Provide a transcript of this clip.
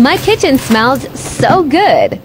My kitchen smells so good.